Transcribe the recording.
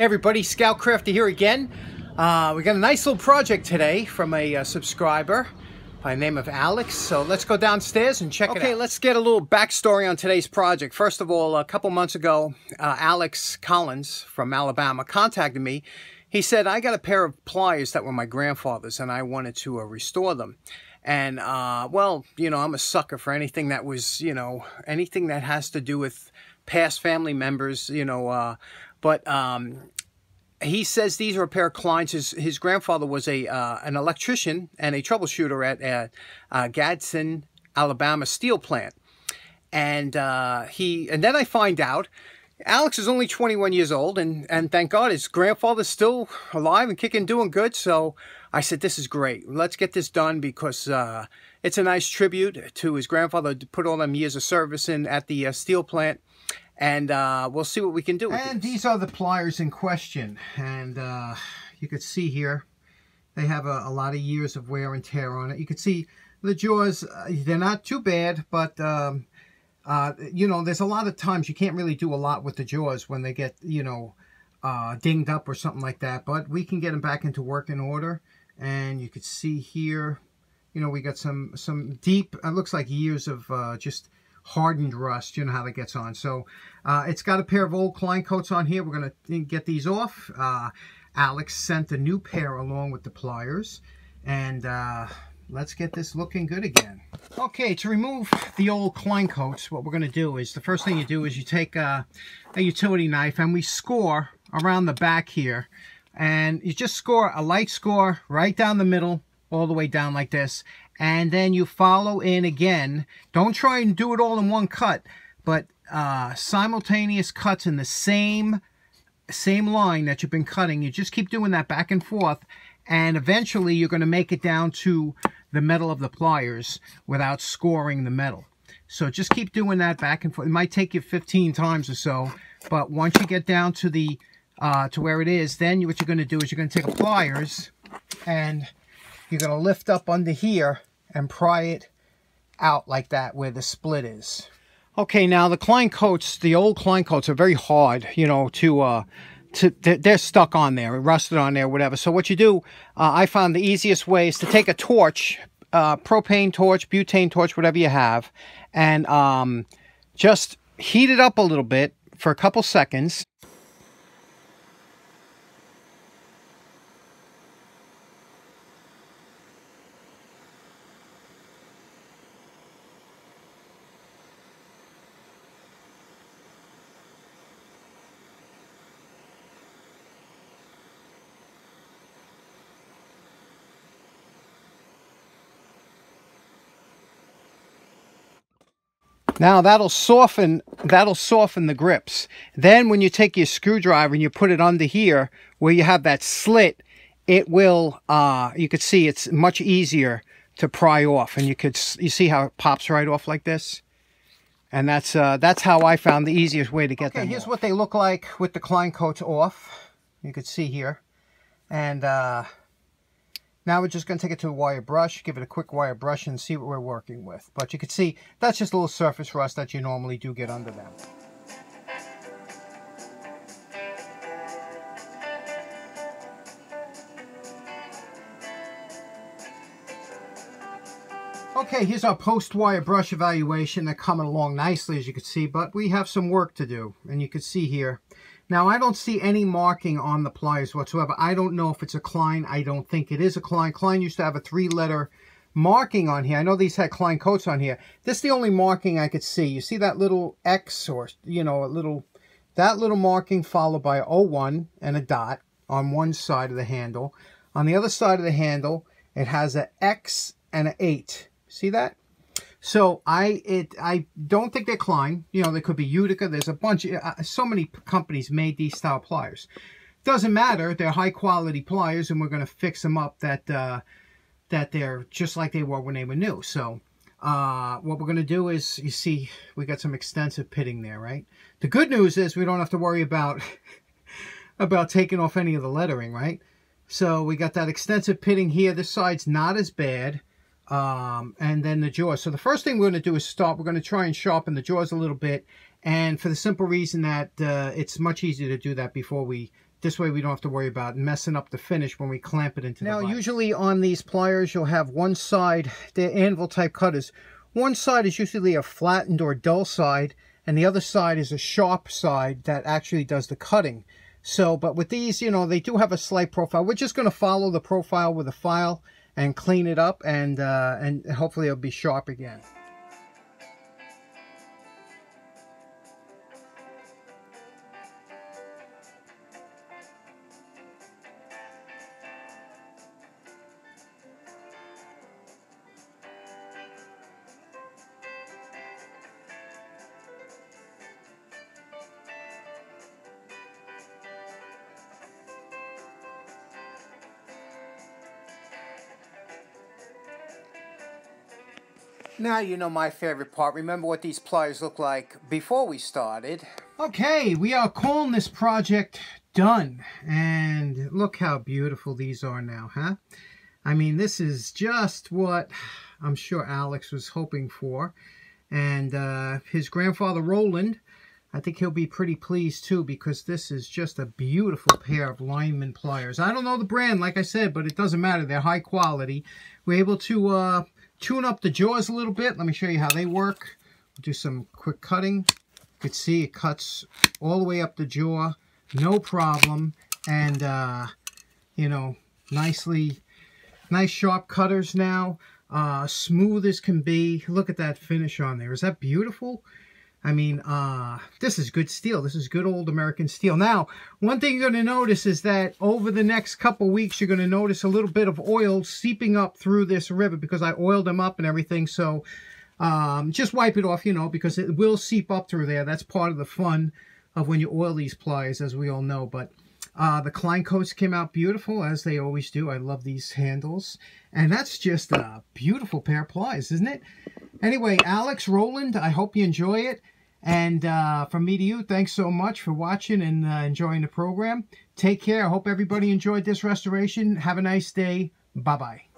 everybody, ScoutCrafter here again. Uh, we got a nice little project today from a uh, subscriber by the name of Alex. So let's go downstairs and check okay, it out. Okay, let's get a little backstory on today's project. First of all, a couple months ago, uh, Alex Collins from Alabama contacted me. He said, I got a pair of pliers that were my grandfather's and I wanted to uh, restore them. And, uh, well, you know, I'm a sucker for anything that was, you know, anything that has to do with past family members, you know, uh, but um, he says these are a pair of Kleins. His, his grandfather was a uh, an electrician and a troubleshooter at uh, uh, Gadsden, Alabama steel plant. And uh, he and then I find out Alex is only 21 years old, and, and thank God his grandfather's still alive and kicking, doing good. So I said, this is great. Let's get this done because uh, it's a nice tribute to his grandfather to put all them years of service in at the uh, steel plant and uh, we'll see what we can do. and these. these. are the pliers in question, and uh, you can see here they have a, a, lot of years of wear and tear on it. You can see the jaws; uh, they're not too bad, but um, uh, you know, there's a lot of times you can't really do a lot with the jaws when they get you know uh, dinged up or something like that. But we can get them back into working order, and you can see here, you know, we got some some deep. It looks like years of uh, just hardened rust. You know how that gets on. So uh, it's got a pair of old Klein coats on here. We're going to get these off. Uh, Alex sent a new pair along with the pliers. And uh, let's get this looking good again. Okay, to remove the old Klein coats, what we're going to do is, the first thing you do is you take a, a utility knife and we score around the back here. And you just score a light score right down the middle, all the way down like this and then you follow in again. Don't try and do it all in one cut, but uh, simultaneous cuts in the same same line that you've been cutting. You just keep doing that back and forth, and eventually you're going to make it down to the metal of the pliers without scoring the metal. So just keep doing that back and forth. It might take you 15 times or so, but once you get down to the uh, to where it is, then what you're going to do is you're going to take pliers and you're going to lift up under here and pry it out like that where the split is. Okay, now the Klein coats, the old Klein coats are very hard, you know, to, uh, to they're stuck on there, rusted on there, whatever. So what you do, uh, I found the easiest way is to take a torch, uh, propane torch, butane torch, whatever you have, and um, just heat it up a little bit for a couple seconds. Now that'll soften, that'll soften the grips. Then when you take your screwdriver and you put it under here where you have that slit, it will, uh, you could see it's much easier to pry off. And you could, you see how it pops right off like this? And that's, uh, that's how I found the easiest way to get okay, them here's off. what they look like with the Klein coats off. You could see here. And, uh, now we're just going to take it to a wire brush, give it a quick wire brush and see what we're working with. But you can see that's just a little surface rust that you normally do get under them. Okay, here's our post-wire brush evaluation. They're coming along nicely, as you can see, but we have some work to do. And you can see here, now, I don't see any marking on the pliers whatsoever. I don't know if it's a Klein. I don't think it is a Klein. Klein used to have a three-letter marking on here. I know these had Klein coats on here. This is the only marking I could see. You see that little X or, you know, a little, that little marking followed by 01 and a dot on one side of the handle. On the other side of the handle, it has an X and an 8. See that? So I it I don't think they're Klein. You know, they could be Utica. There's a bunch. Of, uh, so many companies made these style pliers. Doesn't matter. They're high quality pliers, and we're going to fix them up that uh, that they're just like they were when they were new. So uh, what we're going to do is, you see, we got some extensive pitting there, right? The good news is we don't have to worry about about taking off any of the lettering, right? So we got that extensive pitting here. This side's not as bad um, and then the jaws. So the first thing we're going to do is start. We're going to try and sharpen the jaws a little bit. And for the simple reason that uh, it's much easier to do that before we this way we don't have to worry about messing up the finish when we clamp it into now, the Now, usually on these pliers, you'll have one side, they're anvil type cutters. One side is usually a flattened or dull side, and the other side is a sharp side that actually does the cutting. So, but with these, you know, they do have a slight profile. We're just going to follow the profile with a file and clean it up, and, uh, and hopefully it'll be sharp again. Now you know my favorite part. Remember what these pliers look like before we started. Okay, we are calling this project done. And look how beautiful these are now, huh? I mean, this is just what I'm sure Alex was hoping for. And uh, his grandfather, Roland, I think he'll be pretty pleased too because this is just a beautiful pair of lineman pliers. I don't know the brand, like I said, but it doesn't matter. They're high quality. We're able to uh, tune up the jaws a little bit. Let me show you how they work. We'll do some quick cutting. You can see it cuts all the way up the jaw, no problem. And, uh, you know, nicely, nice sharp cutters now. Uh, smooth as can be. Look at that finish on there. Is that beautiful? I mean, uh, this is good steel. This is good old American steel. Now, one thing you're going to notice is that over the next couple weeks, you're going to notice a little bit of oil seeping up through this rivet because I oiled them up and everything. So um, just wipe it off, you know, because it will seep up through there. That's part of the fun of when you oil these pliers, as we all know. But uh, the Klein coats came out beautiful, as they always do. I love these handles. And that's just a beautiful pair of pliers, isn't it? Anyway, Alex, Roland, I hope you enjoy it. And uh, from me to you, thanks so much for watching and uh, enjoying the program. Take care. I hope everybody enjoyed this restoration. Have a nice day. Bye-bye.